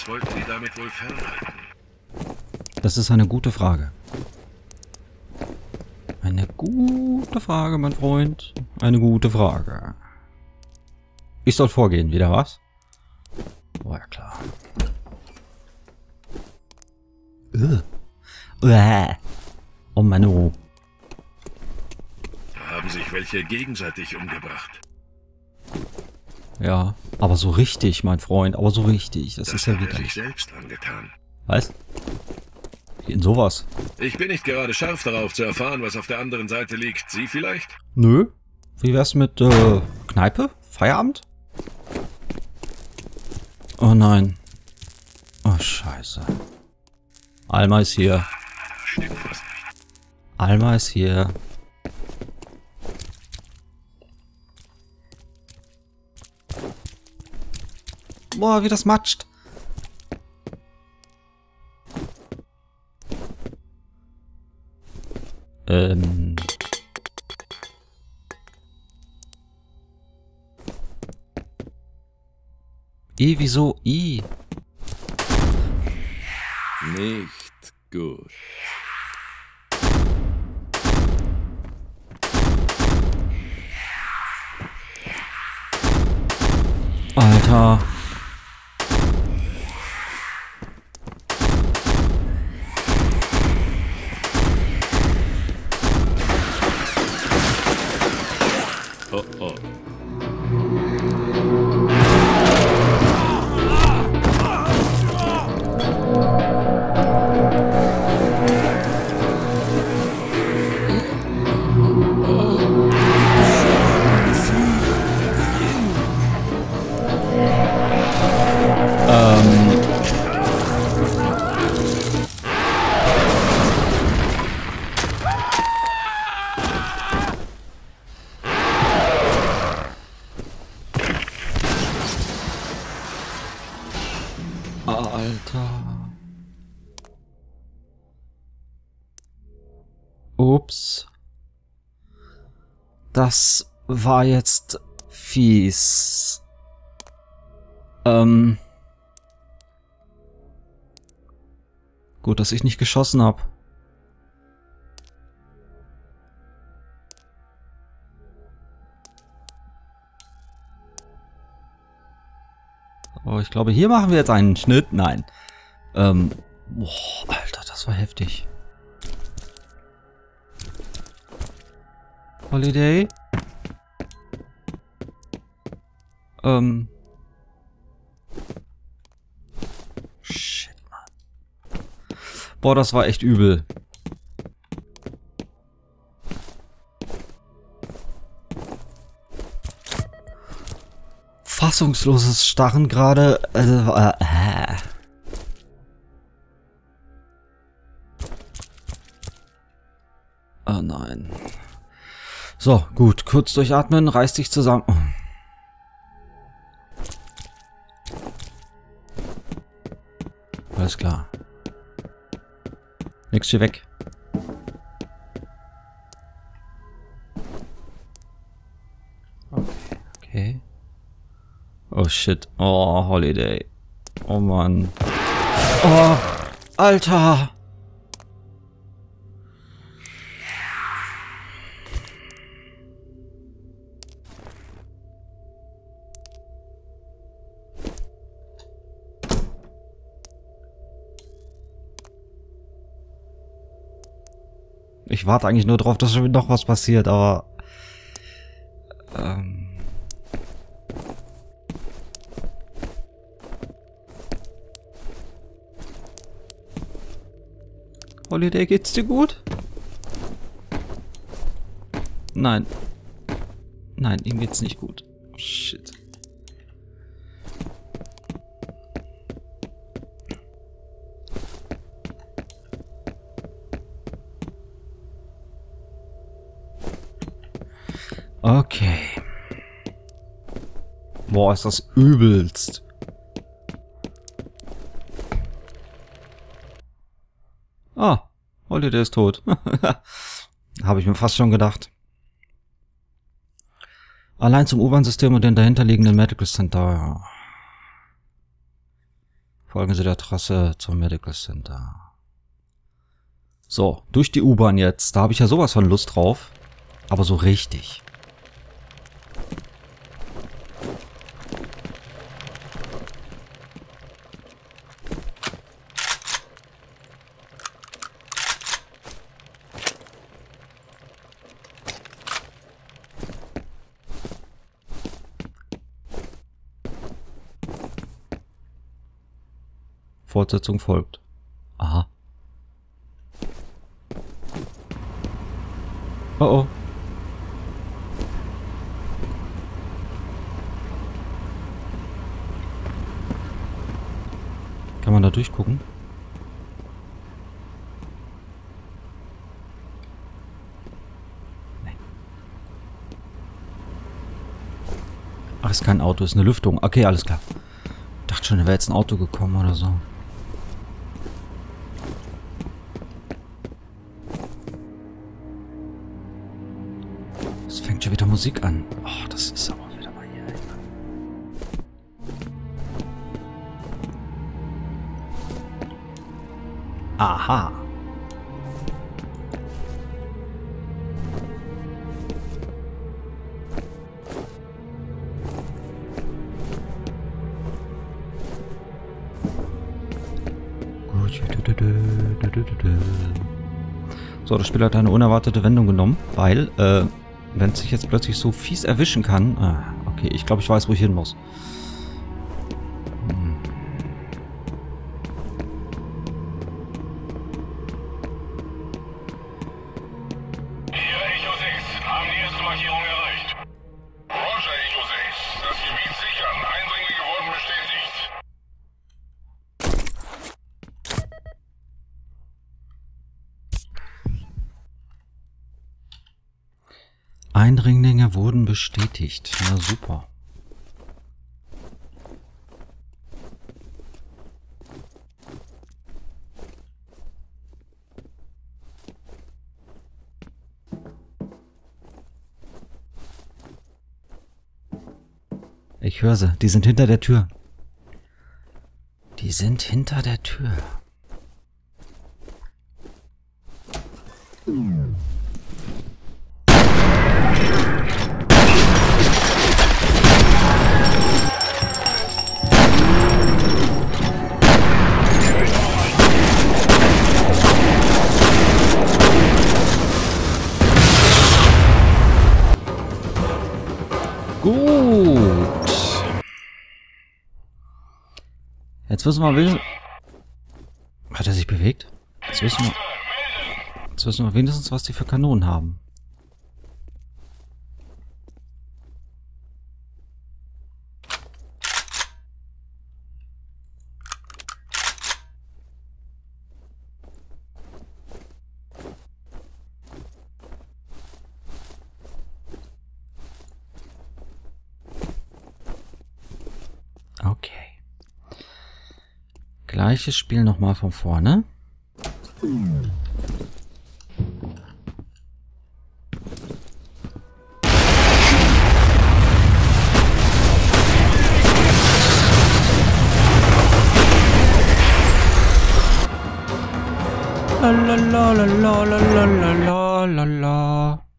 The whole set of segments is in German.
Was wollten die damit wohl fernhalten? Das ist eine gute Frage. Eine gute Frage, mein Freund. Eine gute Frage. Ich soll vorgehen, wieder was? Oh ja, klar. Ugh. Uah. Oh Mann, oh. Da haben sich welche gegenseitig umgebracht. Ja, aber so richtig, mein Freund, aber so richtig. Das, Das ist ja er wieder. sich selbst angetan. Was? In sowas? Ich bin nicht gerade scharf darauf zu erfahren, was auf der anderen Seite liegt. Sie vielleicht? Nö. Wie wär's mit äh, Kneipe? Feierabend? Oh nein. Oh scheiße. Alma ist hier. Alma ist hier. Boah, wie das matscht. Ähm. I, wieso I? Nicht gut. Alter. Oh Ups. Das war jetzt fies. Ähm. Gut, dass ich nicht geschossen habe. Oh, ich glaube, hier machen wir jetzt einen Schnitt. Nein. Ähm. Boah, Alter, das war heftig. Holiday? Ähm. Shit, Mann. Boah, das war echt übel. Fassungsloses Starren gerade. Also, äh, äh. Oh nein. So, gut. Kurz durchatmen, reiß dich zusammen. Alles klar. Nix hier weg. Okay, okay. Oh shit. Oh, Holiday. Oh Mann. Oh, Alter. Ich warte eigentlich nur drauf, dass schon noch was passiert, aber... Ähm... Holiday, geht's dir gut? Nein. Nein, ihm geht's nicht gut. Boah, ist das übelst. Ah, Holiday ist tot. Habe ich mir fast schon gedacht. Allein zum U-Bahn-System und den dahinterliegenden Medical Center. Folgen Sie der Trasse zum Medical Center. So, durch die U-Bahn jetzt. Da habe ich ja sowas von Lust drauf. Aber so richtig. Fortsetzung folgt. Aha. Oh oh. Kann man da durchgucken? Nee. Ach, ist kein Auto, ist eine Lüftung. Okay, alles klar. Dachte schon, da wäre jetzt ein Auto gekommen oder so. Musik an. Oh, das ist aber wieder mal hier. Aha. So, das Spiel hat eine unerwartete Wendung genommen, weil, äh, wenn es sich jetzt plötzlich so fies erwischen kann... Ah, okay, ich glaube, ich weiß, wo ich hin muss. Eindringlinge wurden bestätigt. Na super. Ich höre sie. Die sind hinter der Tür. Die sind hinter der Tür. Gut. Jetzt wissen wir, wenigstens... Hat er sich bewegt? Jetzt wissen wir... Jetzt wissen wir wenigstens, was die für Kanonen haben. Okay. Gleiches Spiel nochmal von vorne. La la la la la la la la la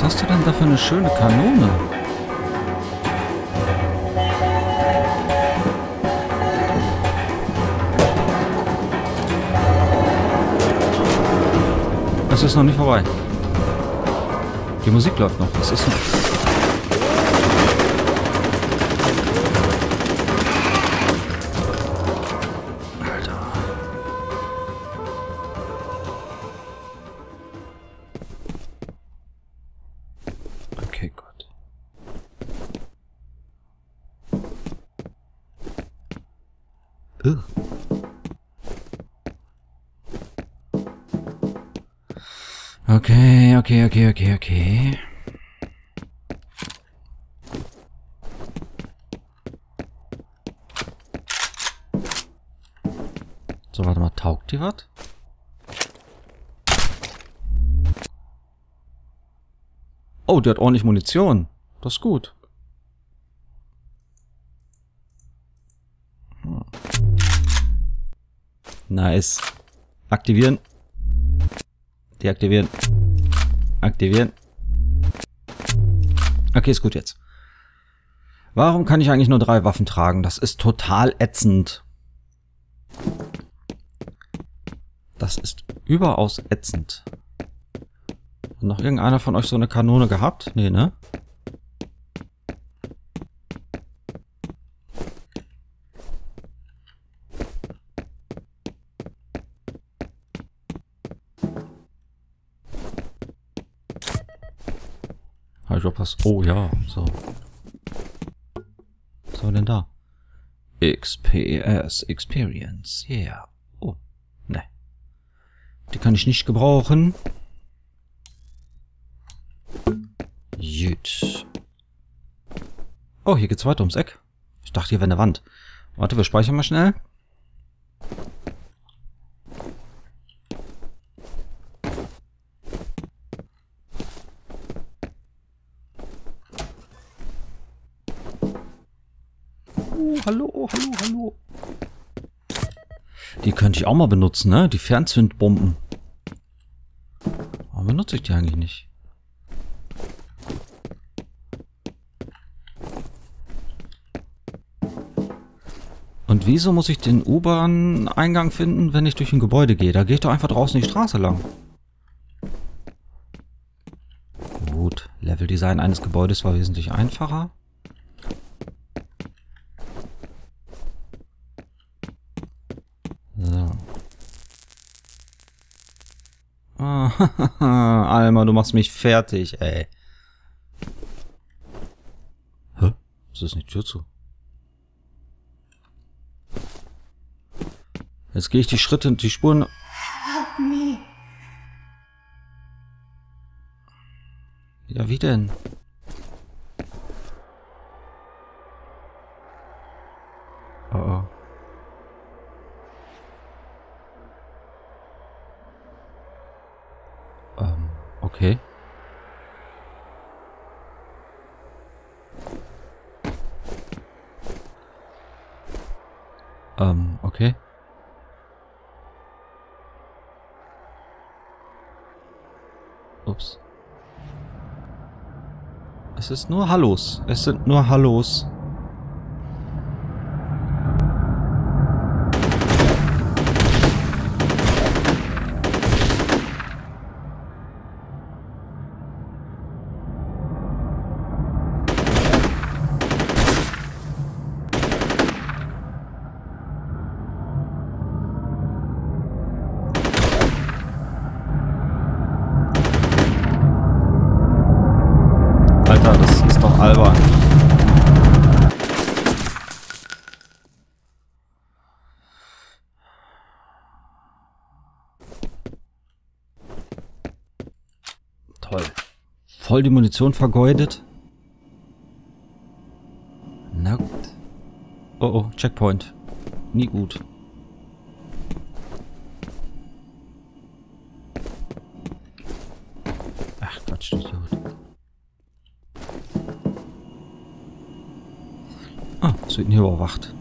Was hast du denn da für eine schöne Kanone? Es ist noch nicht vorbei. Die Musik läuft noch. Es ist noch. Okay, okay, okay, okay, okay. So, warte mal, taugt die was? Oh, die hat ordentlich Munition. Das ist gut. Hm. Nice. Aktivieren. Deaktivieren. Aktivieren. Okay, ist gut jetzt. Warum kann ich eigentlich nur drei Waffen tragen? Das ist total ätzend. Das ist überaus ätzend. Hat noch irgendeiner von euch so eine Kanone gehabt? Nee, ne? Was? Oh ja, so. Was haben wir denn da? XPS Experience, yeah. Oh, ne. Die kann ich nicht gebrauchen. Gut. Oh, hier geht's weiter ums Eck. Ich dachte, hier wäre eine Wand. Warte, wir speichern mal schnell. Oh, hallo, hallo, hallo. Die könnte ich auch mal benutzen, ne? Die Fernzündbomben. Warum benutze ich die eigentlich nicht? Und wieso muss ich den U-Bahn-Eingang finden, wenn ich durch ein Gebäude gehe? Da gehe ich doch einfach draußen die Straße lang. Gut, Leveldesign eines Gebäudes war wesentlich einfacher. So. Ah, Alma, du machst mich fertig, ey. Hä? Was ist nicht Tür zu? Jetzt gehe ich die Schritte und die Spuren. Help me. Ja, wie denn? Oh oh. Ähm, okay. Ähm, okay. Ups. Es ist nur Hallos. Es sind nur Hallos. Alter, das ist doch albern. Toll. Voll die Munition vergeudet. Na gut. Oh oh, Checkpoint. Nie gut. Ach Quatsch, du Idiot. Ah, es wird hier überwacht.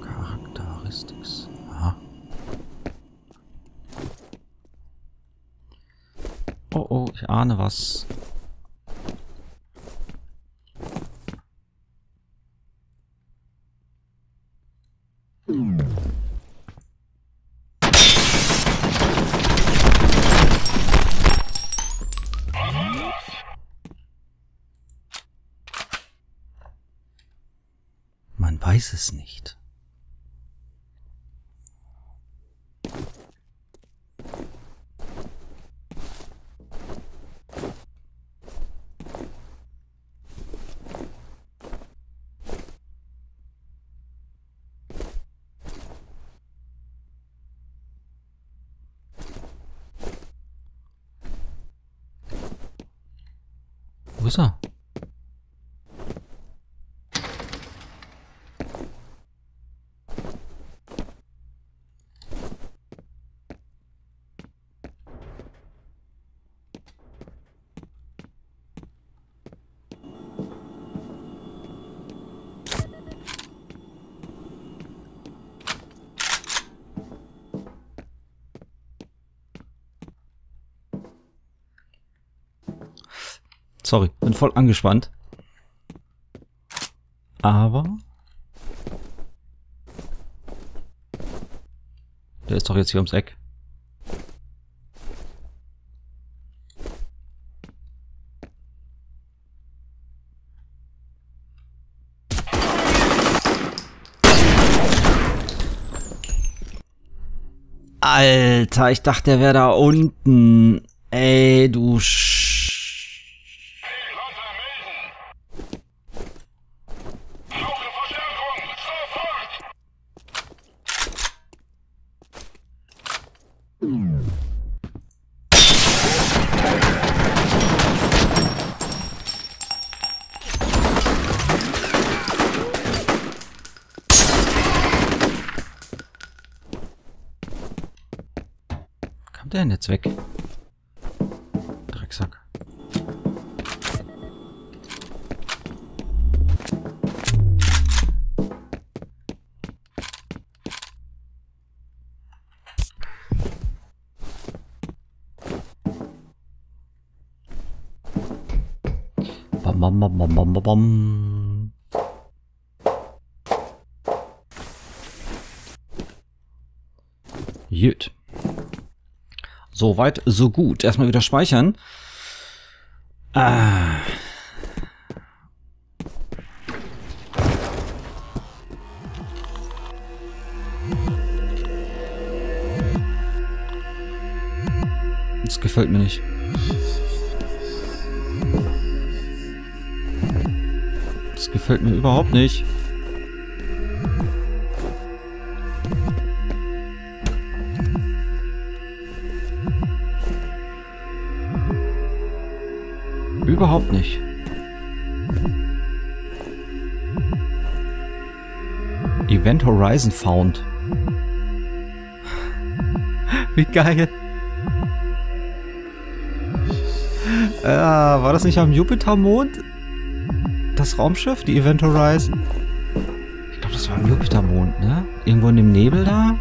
Characteristics. Aha. oh, ich ahne was. Man weiß es nicht. Wo ist Sorry, bin voll angespannt. Aber... Der ist doch jetzt hier ums Eck. Alter, ich dachte, der wäre da unten. Ey, du Sch... Kam der denn jetzt weg? Gut. So weit, so gut. Erstmal wieder speichern. Ah. Das gefällt mir nicht. Gefällt mir überhaupt nicht. Überhaupt nicht. Event Horizon found. Wie geil. Äh, war das nicht am Jupitermond? Das Raumschiff, die Event Horizon? Ich glaube, das war am Jupitermond, ne? Irgendwo in dem Nebel da?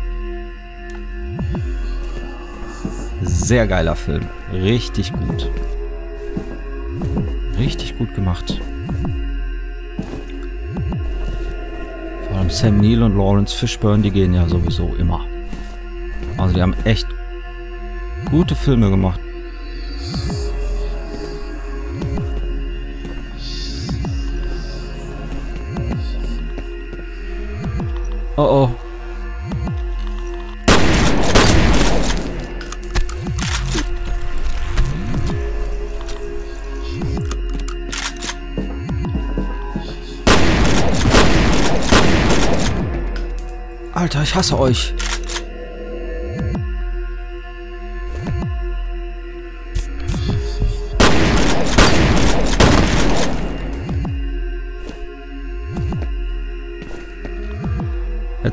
Sehr geiler Film. Richtig gut. Richtig gut gemacht. Vor allem Sam Neill und Lawrence Fishburne, die gehen ja sowieso immer. Also die haben echt gute Filme gemacht. Oh oh. Alter, ich hasse euch.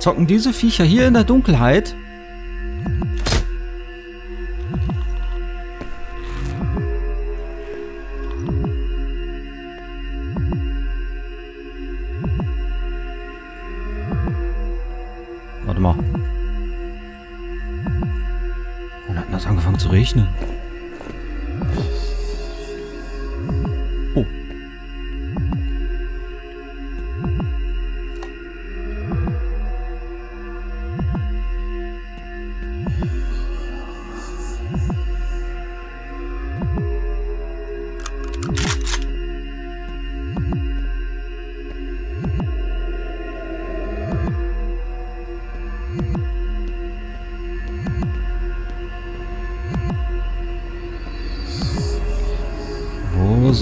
Jetzt hocken diese Viecher hier in der Dunkelheit.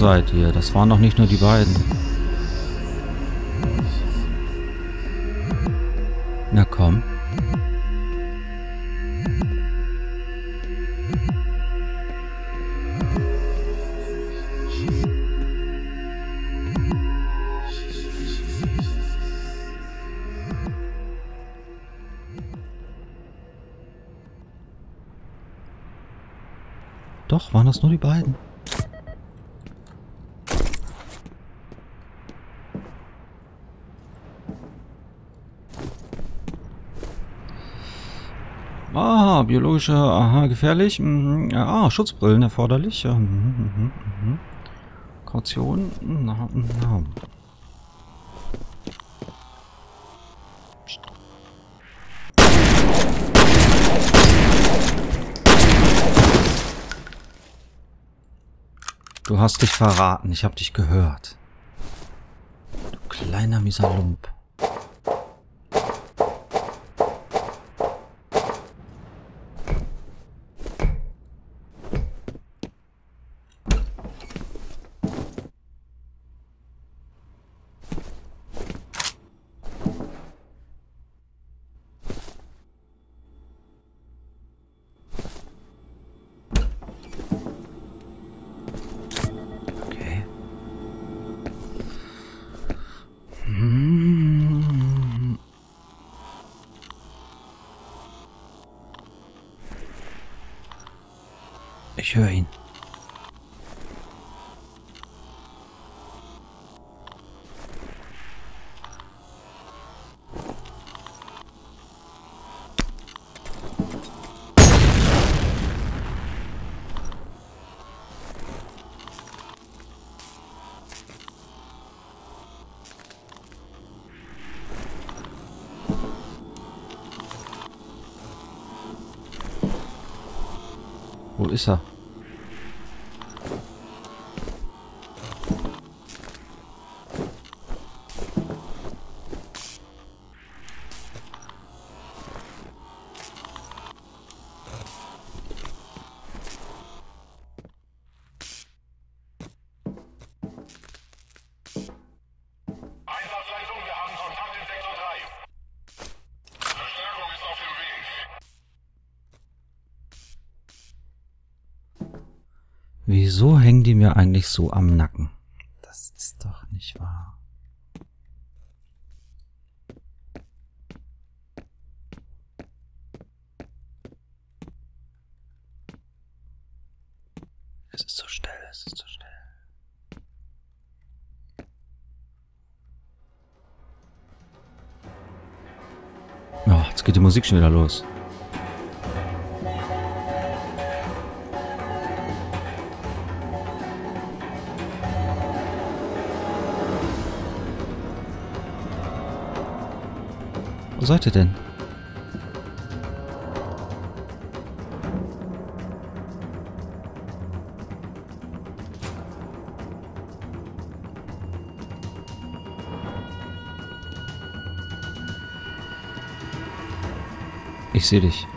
Seid ihr? Das waren doch nicht nur die beiden. Na komm. Doch, waren das nur die beiden? Ah, biologische, aha, gefährlich. Mhm. Ah, Schutzbrillen erforderlich. Ja, mhm, mhm, mhm. Kaution. Na, na. Du hast dich verraten, ich hab dich gehört. Du kleiner mieser Lump. Okay. Hm. Ich höre ihn. Wo ist er? Wieso hängen die mir eigentlich so am Nacken? Das ist doch nicht wahr. Es ist so still, es ist so still. Oh, jetzt geht die Musik schon wieder los. Ihr denn? Ich sehe dich.